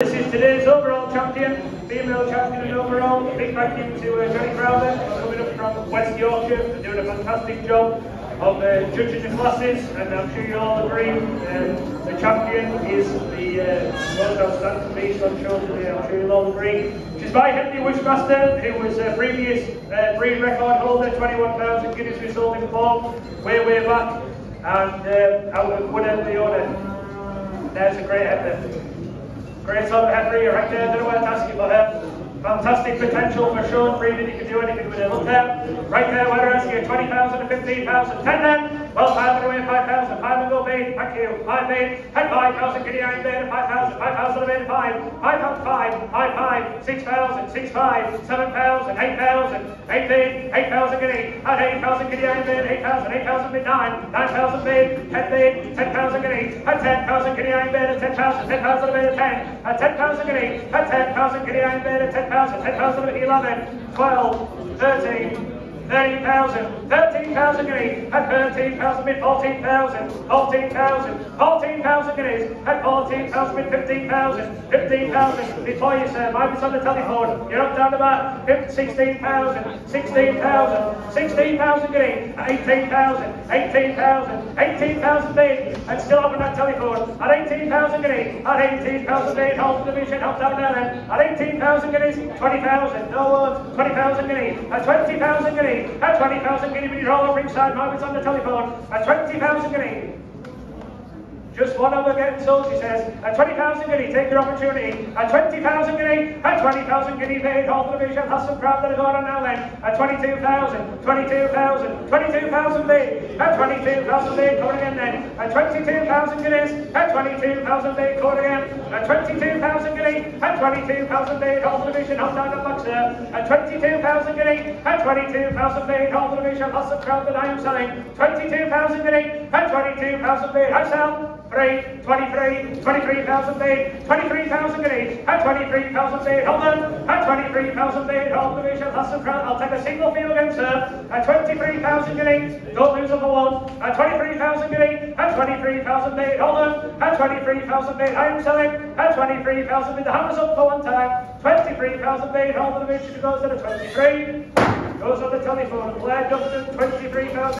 This is today's overall champion, female champion in overall. Big thank you to uh, Johnny Crowder coming up from West Yorkshire and doing a fantastic job of uh, judging the classes and I'm sure you all agree um, the champion is the uh, most outstanding beast on show today, I'm sure you'll all agree. She's by Henry Wishmaster who was a previous uh, breed record holder, 21,000 guineas we sold in form way way back and uh, out of the owner. There's a great effort. Great son Henry, right there, don't know what to ask you for him. Um, fantastic potential for Sean Freeman, he can do anything with it. Look there, right there, whether asking you 20,000 or 15,000, 10 then, well, 5 away, 5,000, 5 and go bait, thank you, 5 bait, head 5,000, Kitty Iron Bait, 5,000, 5,000 of 5, 5 pound 5, 5 5, 6,000, 6 5, 7,000, 8,000, 8 bait, 8,000 Kitty, at 8,000 Kitty Iron Bait, 8,000, 8,000 bid 9, 9,000 bait, 10 bait, 10,000 Kitty, at 10,000 Kitty Iron Bait, at 10,000, 10,000 of bait, 10, at 10,000 Kitty, at 10,000 Kitty Iron Bait, at 10,000, 10,000, 10,000 of 11, 12, 13, 13,000, 13,000 guineas, at 13,000 mid 14,000, 14,000, 14,000 guineas, at 14,000 mid 15,000, 15,000, before you sir, might be on the telephone, you're up down about 16,000, 16,000, 16,000 guineas, 18,000, 18,000, 18,000 bid, and still up on that telephone, at 18,000 guineas, at 18,000 bid, hold the division, up down there then, at 18,000 guineas, 20,000, no words, 20,000 guineas, at 20,000 guineas, at 20,000 guinea when you roll over inside, Margaret's on the telephone, at 20,000 guinea. Just one other getting sold, she says. At 20,000 guinea, take your opportunity. At 20,000 guinea, at 20,000 guinea paid, hold the division, has some crowd that are going on now then. At 22,000, 22,000, 22,000 bid. At 22,000 bid, coming again then. At 22,000 guineas, at 22,000 bid, coming again. At 22,000 guinea, at 22,000 bid, hold the division, hold down the box there. At 22,000 guinea, at 22,000 bid, hold the division, has some crowd that I am selling. 22,000 guinea, at 22,000 bid, I sell. 3, 23, 23,000 bid, 23,000 guineas, at 23,000 bid, hold on, at 23,000 bid, hold the vision, that's the crown, I'll take a single field again, sir, at 23,000 guineas, don't lose number one, at 23,000 guineas, at 23,000 bid, hold on, at 23,000 bid, I am at 23,000 bid, the hammer's up for one time, 23,000 bid, hold the vision, goes to the 23, goes on the telephone, Blair Duffton, 23,000.